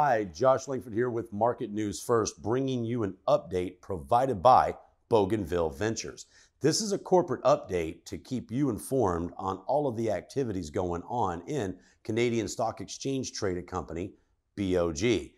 Hi, Josh Langford here with Market News First, bringing you an update provided by Bougainville Ventures. This is a corporate update to keep you informed on all of the activities going on in Canadian Stock Exchange traded company BOG.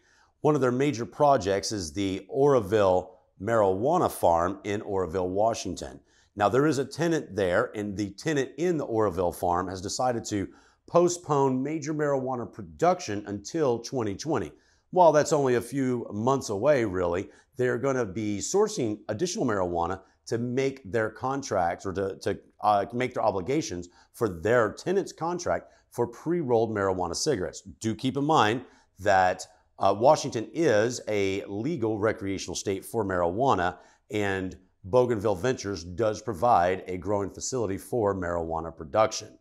One of their major projects is the Oroville marijuana farm in Oroville, Washington. Now, there is a tenant there, and the tenant in the Oroville farm has decided to postpone major marijuana production until 2020. While that's only a few months away, really, they're going to be sourcing additional marijuana to make their contracts or to, to uh, make their obligations for their tenant's contract for pre rolled marijuana cigarettes. Do keep in mind that uh, Washington is a legal recreational state for marijuana, and Bougainville Ventures does provide a growing facility for marijuana production.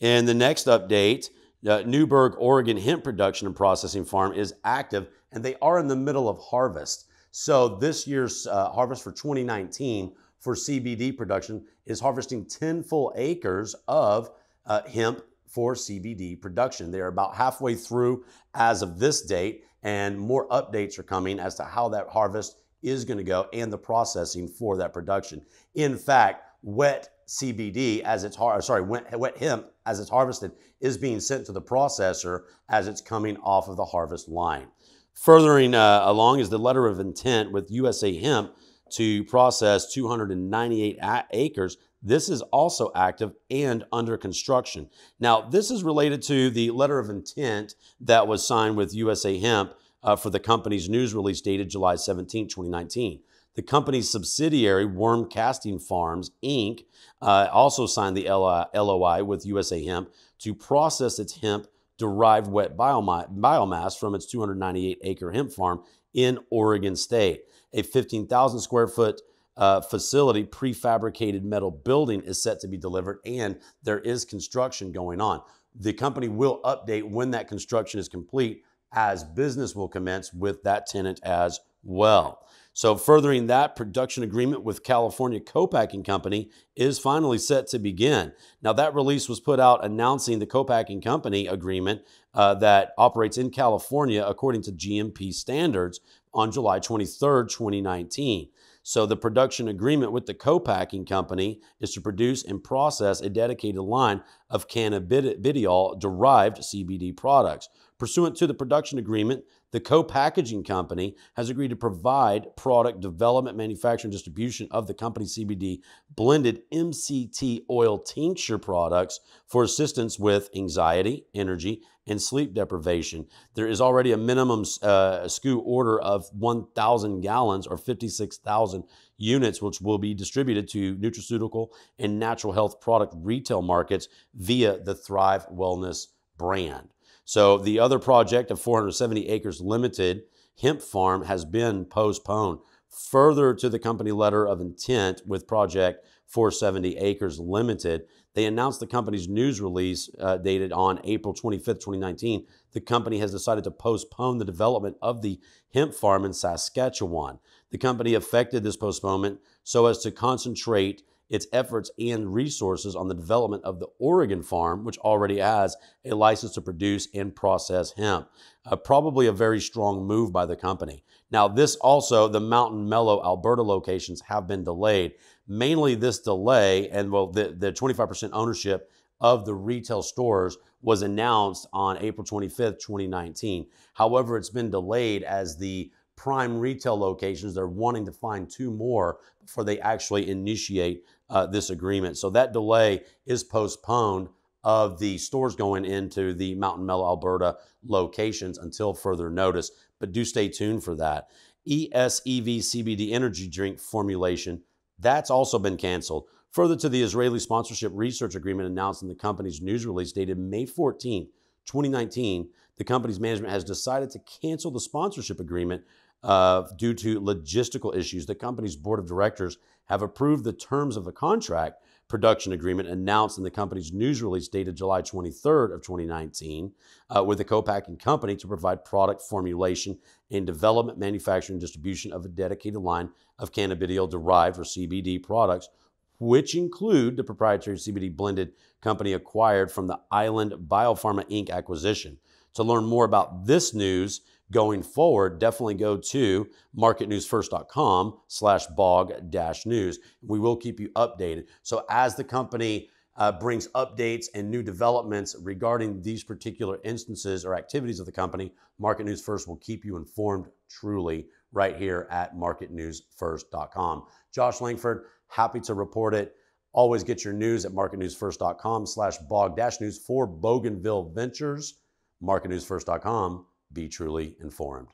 In the next update, uh, Newberg, Oregon hemp production and processing farm is active and they are in the middle of harvest. So this year's uh, harvest for 2019 for CBD production is harvesting 10 full acres of uh, hemp for CBD production. They are about halfway through as of this date, and more updates are coming as to how that harvest is going to go and the processing for that production. In fact, wet CBD as it's har- sorry wet, wet hemp as it's harvested is being sent to the processor as it's coming off of the harvest line. Furthering uh, along is the letter of intent with USA Hemp to process 298 a- acres. This is also active and under construction. Now, this is related to the letter of intent that was signed with USA Hemp uh, for the company's news release dated July 17, 2019. The company's subsidiary, Worm Casting Farms, Inc., uh, also signed the LOI with USA Hemp to process its hemp derived wet biomass from its 298 acre hemp farm in Oregon State. A 15,000 square foot uh, facility, prefabricated metal building is set to be delivered, and there is construction going on. The company will update when that construction is complete as business will commence with that tenant as well. So, furthering that production agreement with California Co-Packing Company is finally set to begin. Now, that release was put out announcing the Co-Packing Company agreement uh, that operates in California according to GMP standards on July 23, 2019. So, the production agreement with the co-packing company is to produce and process a dedicated line of cannabidiol derived CBD products. Pursuant to the production agreement, the co-packaging company has agreed to provide product development, manufacturing, and distribution of the company's CBD blended MCT oil tincture products for assistance with anxiety, energy, and sleep deprivation. There is already a minimum uh, SKU order of 1,000 gallons or 56,000 units, which will be distributed to nutraceutical and natural health product retail markets via the Thrive Wellness brand. So the other project of 470 acres limited hemp farm has been postponed further to the company letter of intent with project 470 acres limited. They announced the company's news release uh, dated on April 25th, 2019. The company has decided to postpone the development of the hemp farm in Saskatchewan. The company effected this postponement so as to concentrate its efforts and resources on the development of the Oregon farm, which already has a license to produce and process hemp. Uh, probably a very strong move by the company. Now, this also, the Mountain Mellow Alberta locations have been delayed. Mainly this delay, and well, the, the 25% ownership of the retail stores was announced on April 25th, 2019. However, it's been delayed as the prime retail locations. They're wanting to find two more before they actually initiate uh, this agreement. So that delay is postponed of the stores going into the Mountain Mellow, Alberta locations until further notice. But do stay tuned for that. ESEV CBD energy drink formulation, that's also been canceled. Further to the Israeli sponsorship research agreement announced in the company's news release dated May 14, 2019, the company's management has decided to cancel the sponsorship agreement uh, due to logistical issues. The company's board of directors have approved the terms of the contract production agreement announced in the company's news release dated July 23rd of 2019 uh, with the co-packing company to provide product formulation and development, manufacturing, and distribution of a dedicated line of cannabidiol derived or CBD products, which include the proprietary CBD blended company acquired from the Island Biopharma Inc. acquisition. To learn more about this news going forward, definitely go to marketnewsfirst.com slash bog dash news. We will keep you updated. So as the company uh, brings updates and new developments regarding these particular instances or activities of the company, Market News First will keep you informed truly right here at marketnewsfirst.com. Josh Langford, happy to report it. Always get your news at marketnewsfirst.com slash bog dash news for Bougainville Ventures. Marketnewsfirst.com. Be truly informed.